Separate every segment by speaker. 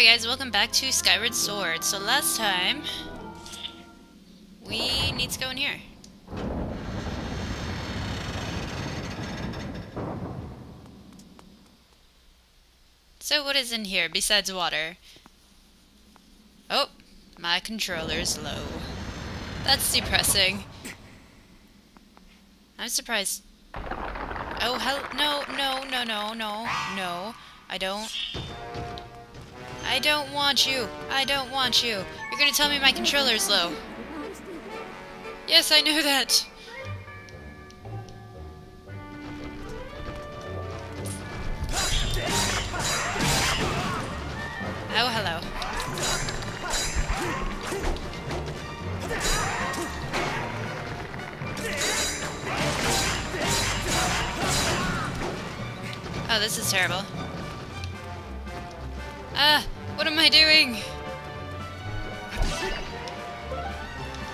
Speaker 1: Alright guys, welcome back to Skyward Sword. So last time, we need to go in here. So what is in here besides water? Oh, my controller's low. That's depressing. I'm surprised. Oh, hell, no, no, no, no, no, no. I don't. I don't want you. I don't want you. You're gonna tell me my controller's low. Yes, I know that. Oh, hello. Oh, this is terrible. Ah, what am I doing?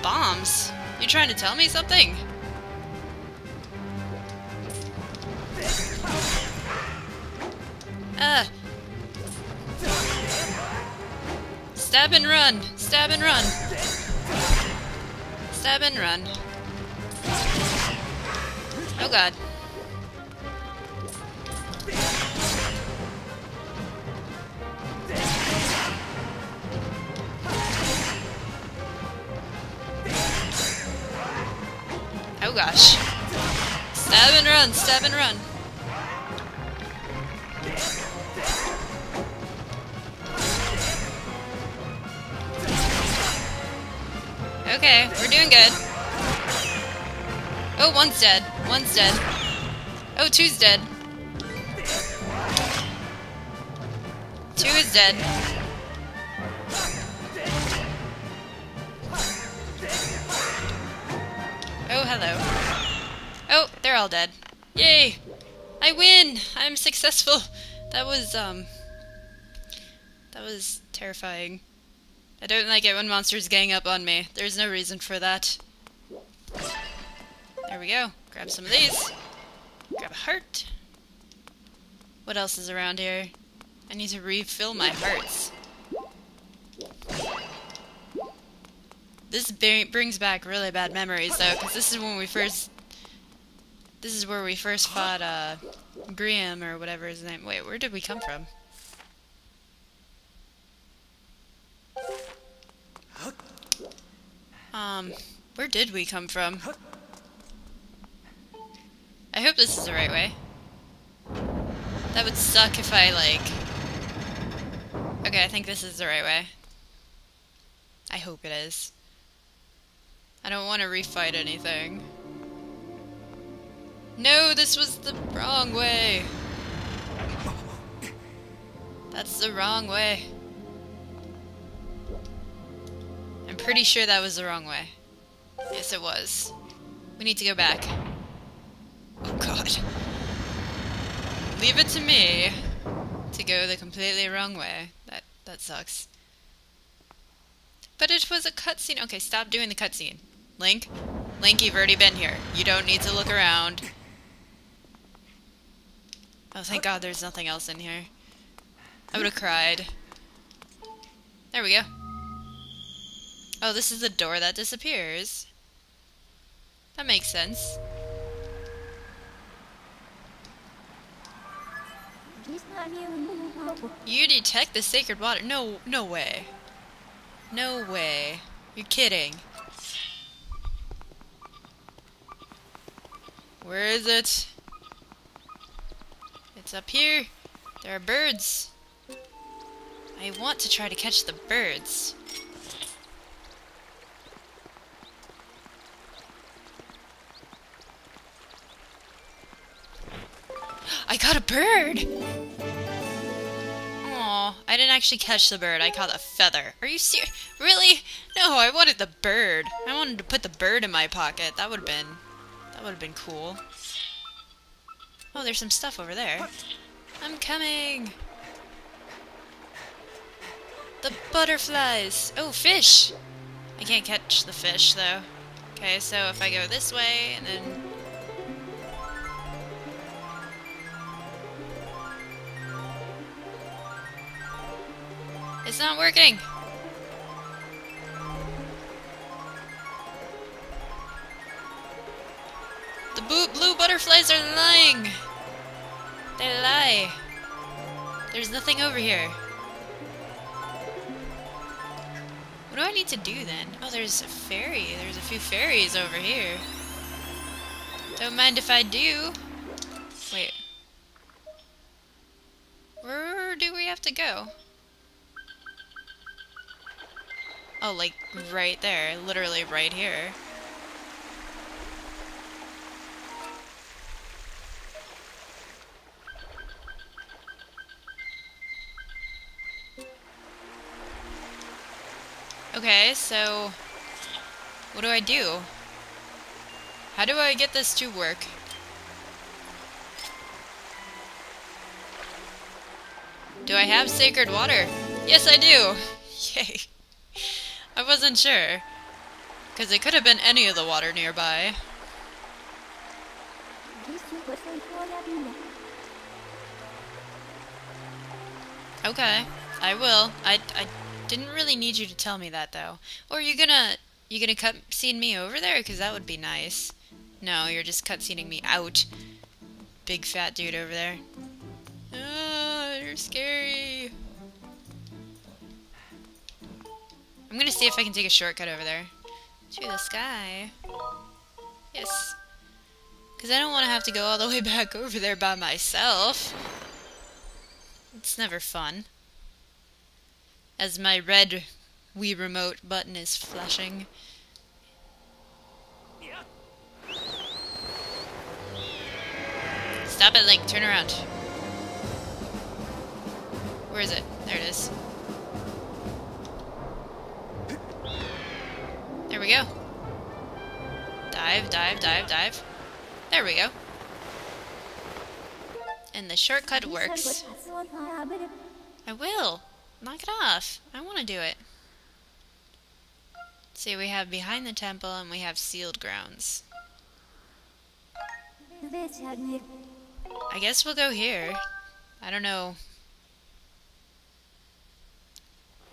Speaker 1: Bombs? You trying to tell me something? Ah. Stab and run! Stab and run! Stab and run. Oh god. Gosh. Stab and run, stab and run. Okay, we're doing good. Oh, one's dead. One's dead. Oh, two's dead. Two is dead. Hello. Oh, they're all dead. Yay! I win! I'm successful! That was, um... That was terrifying. I don't like it when monsters gang up on me. There's no reason for that. There we go. Grab some of these. Grab a heart. What else is around here? I need to refill my hearts. This brings back really bad memories, though, because this is when we first... This is where we first fought, uh... Griam, or whatever his name... Wait, where did we come from? Um, where did we come from? I hope this is the right way. That would suck if I, like... Okay, I think this is the right way. I hope it is. I don't want to refight anything. No, this was the wrong way. That's the wrong way. I'm pretty sure that was the wrong way. Yes, it was. We need to go back. Oh god. Leave it to me to go the completely wrong way. That that sucks. But it was a cutscene. Okay, stop doing the cutscene. Link? Link, you've already been here. You don't need to look around. Oh, thank god there's nothing else in here. I would have cried. There we go. Oh, this is the door that disappears. That makes sense. You detect the sacred water. No, no way. No way. You're kidding. Where is it? It's up here. There are birds. I want to try to catch the birds. I got a bird! Aw, I didn't actually catch the bird. I caught a feather. Are you serious? Really? No, I wanted the bird. I wanted to put the bird in my pocket. That would have been... That would have been cool. Oh, there's some stuff over there. I'm coming! The butterflies! Oh, fish! I can't catch the fish, though. Okay, so if I go this way, and then... It's not working! The blue butterflies are lying! They lie! There's nothing over here. What do I need to do then? Oh, there's a fairy. There's a few fairies over here. Don't mind if I do. Wait. Where do we have to go? Oh, like right there. Literally right here. Okay, so... What do I do? How do I get this to work? Do I have sacred water? Yes, I do! Yay. I wasn't sure. Because it could have been any of the water nearby. Okay, I will. I, I didn't really need you to tell me that, though. Or are you gonna... You gonna cut scene me over there? Because that would be nice. No, you're just cutscening me out. Big fat dude over there. Oh, you're scary. I'm gonna see if I can take a shortcut over there. To the sky. Yes. Because I don't want to have to go all the way back over there by myself. It's never fun. As my red Wii Remote button is flashing. Stop it, Link. Turn around. Where is it? There it is. There we go. Dive, dive, dive, dive. There we go. And the shortcut works. I will. Knock it off. I want to do it. See, we have behind the temple and we have sealed grounds. I guess we'll go here. I don't know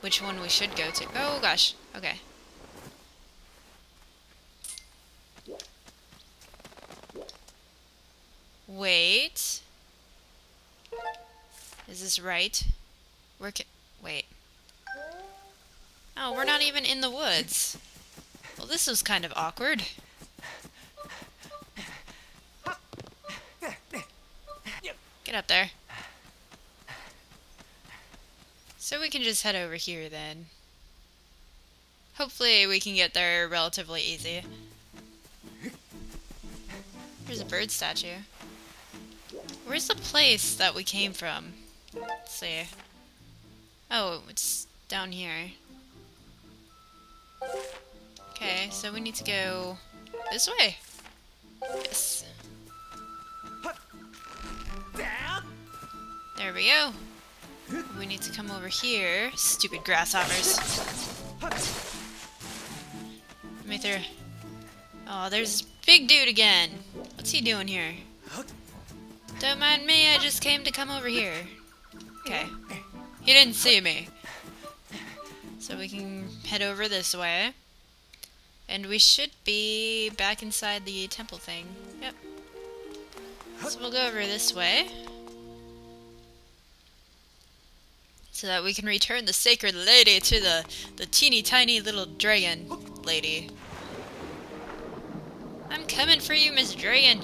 Speaker 1: which one we should go to. Oh gosh, okay. Wait. Is this right? We're wait. Oh, we're not even in the woods. Well, this was kind of awkward. Get up there. So we can just head over here then. Hopefully we can get there relatively easy. There's a bird statue. Where's the place that we came from? Let's see. Oh, it's down here. Okay, so we need to go this way. Yes. There we go. We need to come over here. Stupid grasshoppers. Let me through. Oh, there's this big dude again. What's he doing here? Don't mind me, I just came to come over here. Okay. He didn't see me. So we can head over this way. And we should be back inside the temple thing. Yep. So we'll go over this way. So that we can return the sacred lady to the, the teeny tiny little dragon lady. I'm coming for you, Miss Dragon.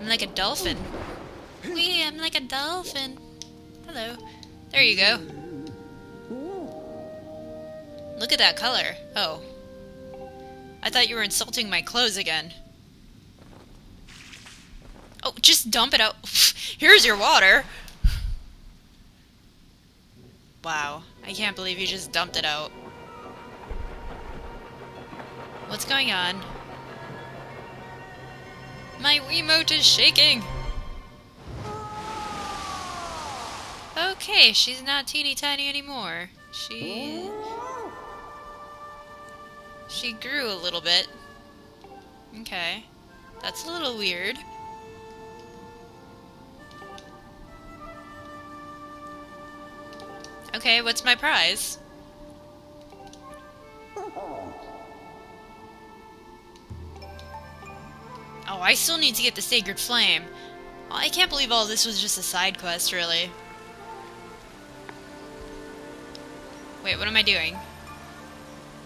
Speaker 1: I'm like a dolphin. Wee, I'm like a dolphin. Hello. There you go. Look at that color. Oh. I thought you were insulting my clothes again. Oh, just dump it out. Here's your water. Wow. I can't believe you just dumped it out. What's going on? My Wiimote is shaking! Okay, she's not teeny tiny anymore. She... She grew a little bit. Okay. That's a little weird. Okay, what's my prize? Oh, I still need to get the Sacred Flame. Well, I can't believe all this was just a side quest, really. Wait, what am I doing?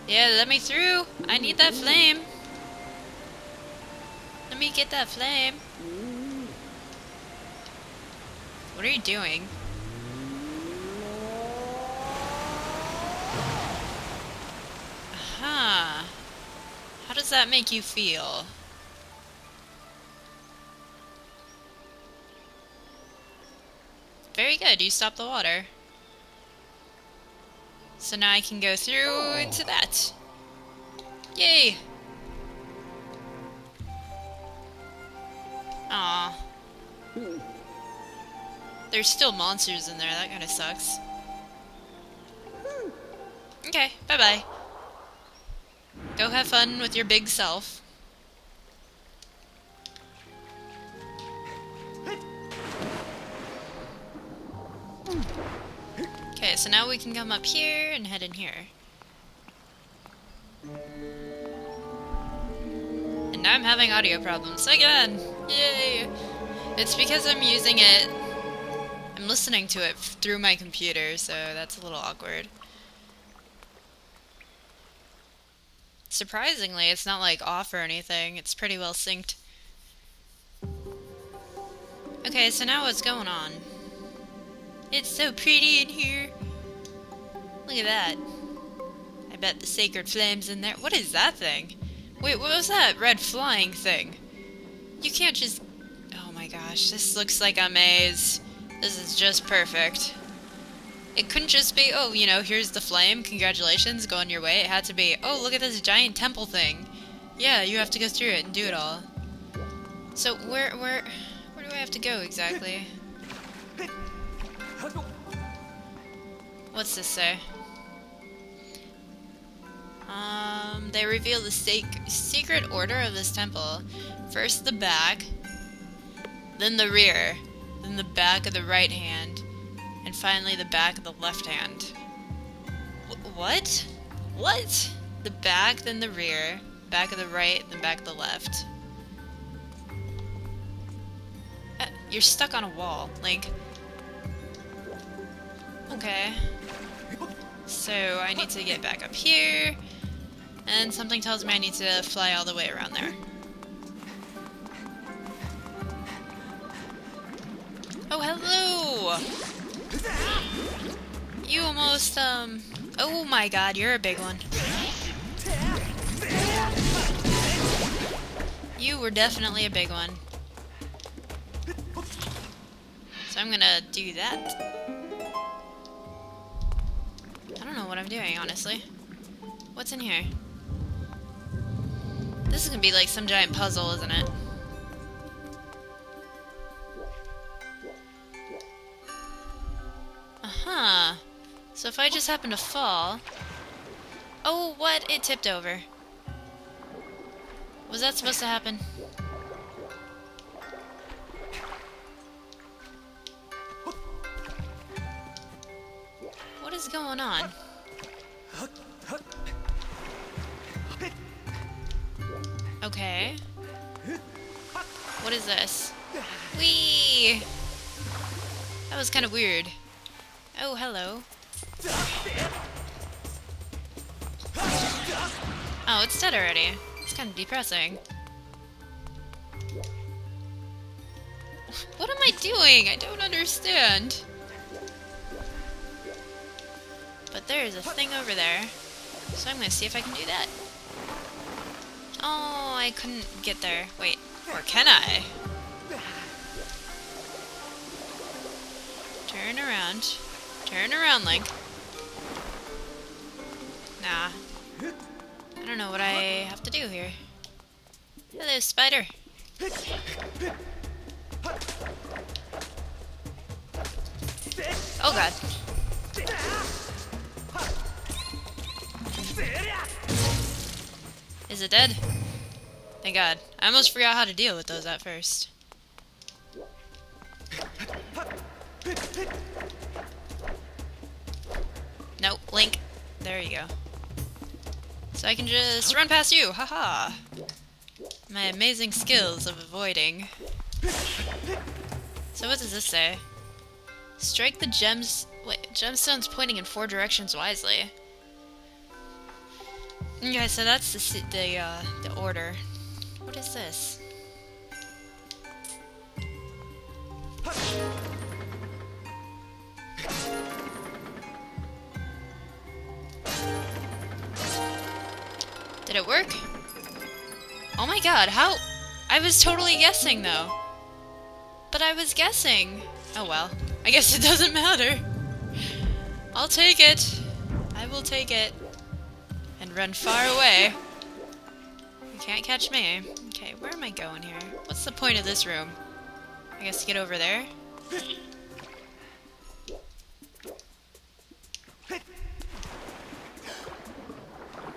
Speaker 1: Yeah, let me through. I need that flame. Let me get that flame. What are you doing? Huh. How does that make you feel? Very good, you stopped the water. So now I can go through into that. Yay! Aw. There's still monsters in there, that kinda sucks. Okay, bye-bye. Go have fun with your big self. Okay, so now we can come up here and head in here. And now I'm having audio problems again! Yay! It's because I'm using it... I'm listening to it through my computer, so that's a little awkward. Surprisingly, it's not like off or anything. It's pretty well synced. Okay, so now what's going on? It's so pretty in here. Look at that. I bet the sacred flame's in there. What is that thing? Wait, what was that red flying thing? You can't just... Oh my gosh, this looks like a maze. This is just perfect. It couldn't just be, oh, you know, here's the flame, congratulations, go on your way. It had to be, oh, look at this giant temple thing. Yeah, you have to go through it and do it all. So, where, where, where do I have to go exactly? What's this say? Um, they reveal the secret order of this temple. First the back, then the rear, then the back of the right hand, and finally the back of the left hand. W what? What? The back, then the rear, back of the right, then back of the left. Uh, you're stuck on a wall, Link. Okay. So I need to get back up here, and something tells me I need to fly all the way around there. Oh, hello! You almost, um... Oh my god, you're a big one. You were definitely a big one. So I'm gonna do that. I don't know what I'm doing, honestly. What's in here? This is gonna be like some giant puzzle, isn't it? Uh-huh. So if I just happen to fall... Oh, what? It tipped over. Was that supposed to happen? What is going on? Okay. What is this? Whee! That was kind of weird. Oh, hello. Oh, it's dead already. It's kind of depressing. What am I doing? I don't understand. But there is a thing over there. So I'm gonna see if I can do that. Oh, I couldn't get there. Wait, or can I? Turn around. Turn around, Link. Nah. I don't know what I have to do here. Hello, spider. Oh god. Is it dead? Thank god. I almost forgot how to deal with those at first. Nope, Link. There you go. So I can just run past you. Haha. My amazing skills of avoiding. So what does this say? Strike the gems... Wait, gemstones pointing in four directions wisely. Okay, so that's the the uh, the order. What is this? Did it work? Oh my god, how? I was totally guessing though. But I was guessing. Oh well. I guess it doesn't matter. I'll take it. I will take it. Run far away. You can't catch me. Okay, where am I going here? What's the point of this room? I guess to get over there?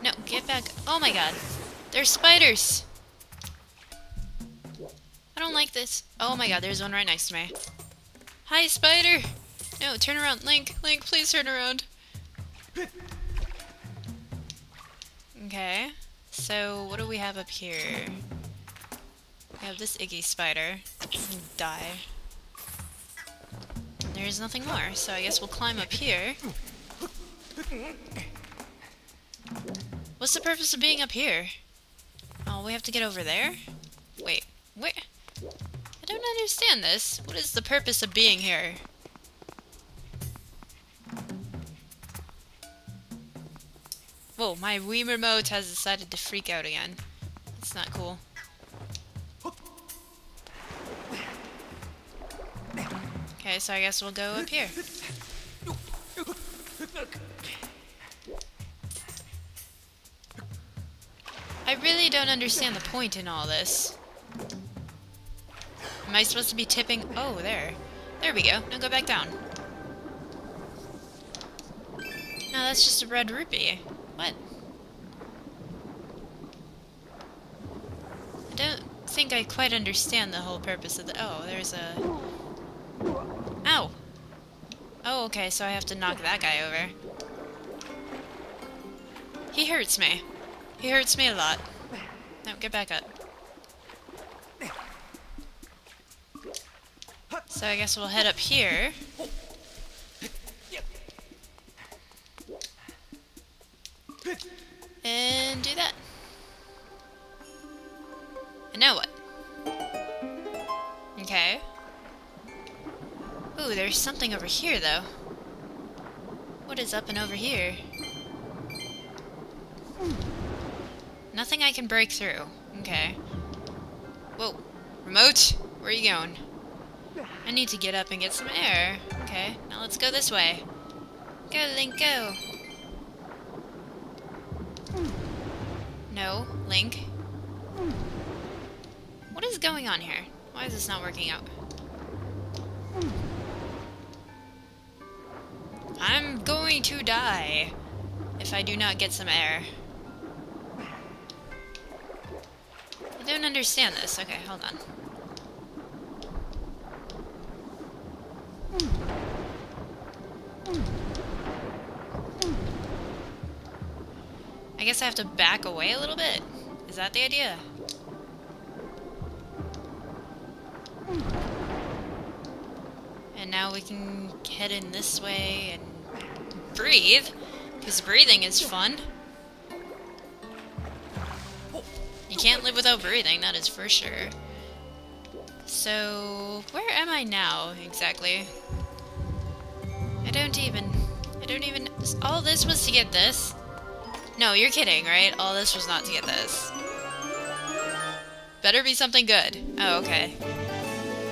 Speaker 1: No, get back. Oh my god. There's spiders! I don't like this. Oh my god, there's one right next to me. Hi, spider! No, turn around. Link, Link, please turn around. Okay. So, what do we have up here? We have this Iggy spider. Die. There's nothing more, so I guess we'll climb up here. What's the purpose of being up here? Oh, we have to get over there? Wait, where? I don't understand this. What is the purpose of being here? Whoa, my Wii remote has decided to freak out again. It's not cool. Okay, so I guess we'll go up here. I really don't understand the point in all this. Am I supposed to be tipping? Oh, there. There we go. Now go back down. No, that's just a red rupee. What? I don't think I quite understand the whole purpose of the- Oh, there's a... Ow! Oh, okay, so I have to knock that guy over. He hurts me. He hurts me a lot. No, get back up. So I guess we'll head up here. And do that. And now what? Okay. Ooh, there's something over here, though. What is up and over here? Nothing I can break through. Okay. Whoa. Remote? Where are you going? I need to get up and get some air. Okay, now let's go this way. Go, Link, go. No, Link. What is going on here? Why is this not working out? I'm going to die if I do not get some air. I don't understand this. Okay, hold on. I guess I have to back away a little bit? Is that the idea? And now we can head in this way and breathe, because breathing is fun. You can't live without breathing, that is for sure. So, where am I now, exactly? I don't even... I don't even... All this was to get this? No, you're kidding, right? All this was not to get this. Better be something good. Oh, okay.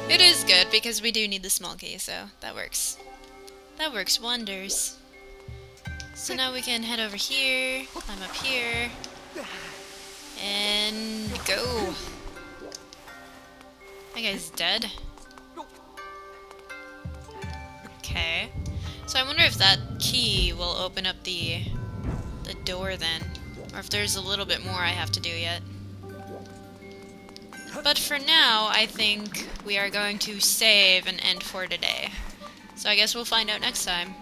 Speaker 1: It is good, because we do need the small key, so that works. That works wonders. So now we can head over here, climb up here, and go. That guy's dead. Okay. So I wonder if that key will open up the the door then. Or if there's a little bit more I have to do yet. But for now, I think we are going to save and end for today. So I guess we'll find out next time.